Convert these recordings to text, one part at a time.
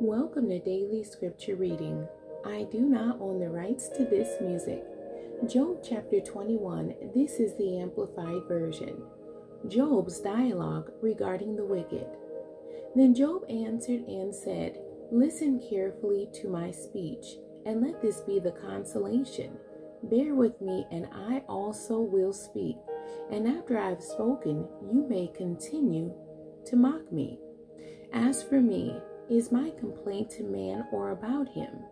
Welcome to Daily Scripture Reading. I do not own the rights to this music. Job chapter 21, this is the Amplified Version. Job's dialogue regarding the wicked. Then Job answered and said, Listen carefully to my speech, and let this be the consolation. Bear with me, and I also will speak. And after I have spoken, you may continue to mock me. As for me, is my complaint to man or about him?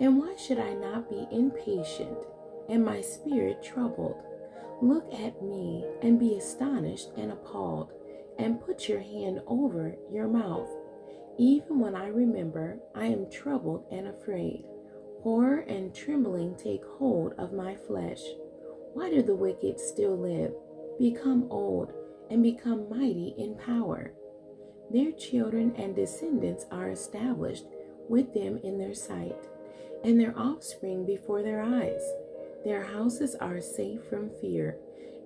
And why should I not be impatient and my spirit troubled? Look at me and be astonished and appalled, and put your hand over your mouth. Even when I remember, I am troubled and afraid. Horror and trembling take hold of my flesh. Why do the wicked still live, become old, and become mighty in power? Their children and descendants are established with them in their sight, and their offspring before their eyes. Their houses are safe from fear,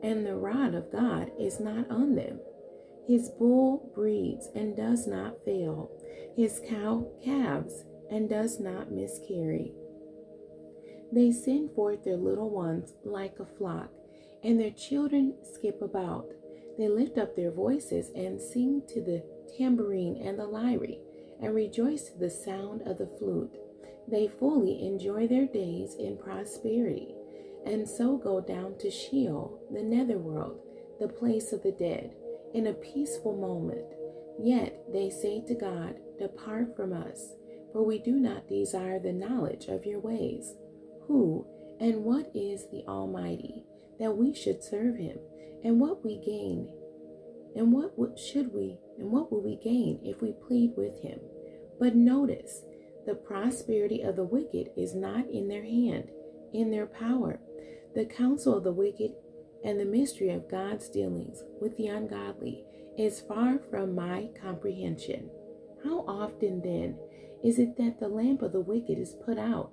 and the rod of God is not on them. His bull breeds and does not fail, his cow calves and does not miscarry. They send forth their little ones like a flock, and their children skip about. They lift up their voices and sing to the tambourine and the lyre, and rejoice to the sound of the flute. They fully enjoy their days in prosperity, and so go down to Sheol, the netherworld, the place of the dead, in a peaceful moment. Yet they say to God, Depart from us, for we do not desire the knowledge of your ways. Who and what is the Almighty, that we should serve him, and what we gain and what should we and what will we gain if we plead with him? But notice, the prosperity of the wicked is not in their hand, in their power. The counsel of the wicked and the mystery of God's dealings with the ungodly is far from my comprehension. How often then is it that the lamp of the wicked is put out,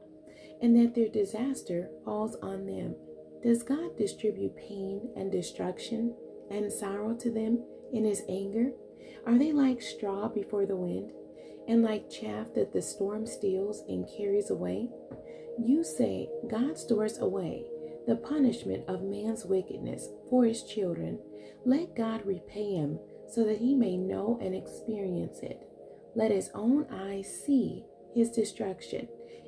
and that their disaster falls on them? Does God distribute pain and destruction and sorrow to them in his anger? Are they like straw before the wind, and like chaff that the storm steals and carries away? You say, God stores away the punishment of man's wickedness for his children. Let God repay him so that he may know and experience it. Let his own eyes see his destruction,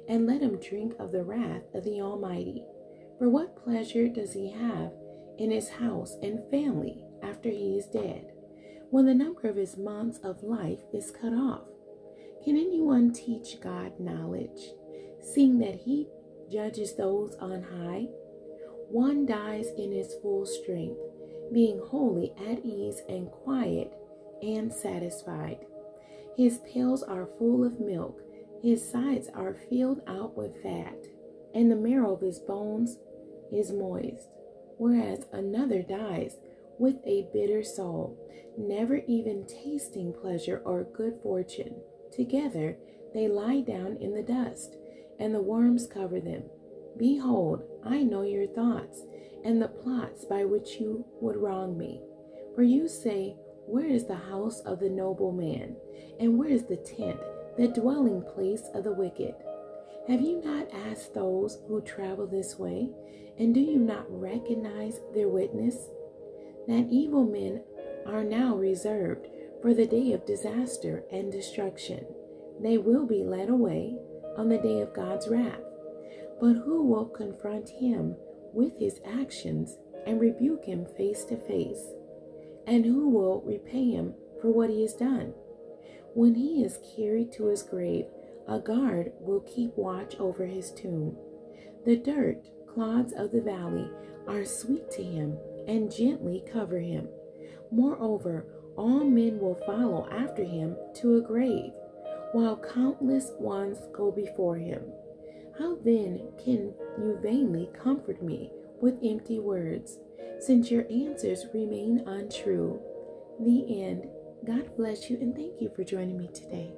and let him drink of the wrath of the Almighty. For what pleasure does he have in his house and family after he is dead? when the number of his months of life is cut off? Can anyone teach God knowledge, seeing that he judges those on high? One dies in his full strength, being wholly at ease and quiet and satisfied. His pails are full of milk, his sides are filled out with fat, and the marrow of his bones is moist. Whereas another dies with a bitter soul, never even tasting pleasure or good fortune. Together they lie down in the dust, and the worms cover them. Behold, I know your thoughts, and the plots by which you would wrong me. For you say, Where is the house of the noble man? And where is the tent, the dwelling place of the wicked? Have you not asked those who travel this way? And do you not recognize their witness? that evil men are now reserved for the day of disaster and destruction. They will be led away on the day of God's wrath. But who will confront him with his actions and rebuke him face to face? And who will repay him for what he has done? When he is carried to his grave, a guard will keep watch over his tomb. The dirt, clods of the valley, are sweet to him and gently cover him. Moreover, all men will follow after him to a grave, while countless ones go before him. How then can you vainly comfort me with empty words, since your answers remain untrue? The end. God bless you and thank you for joining me today.